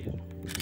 Dios.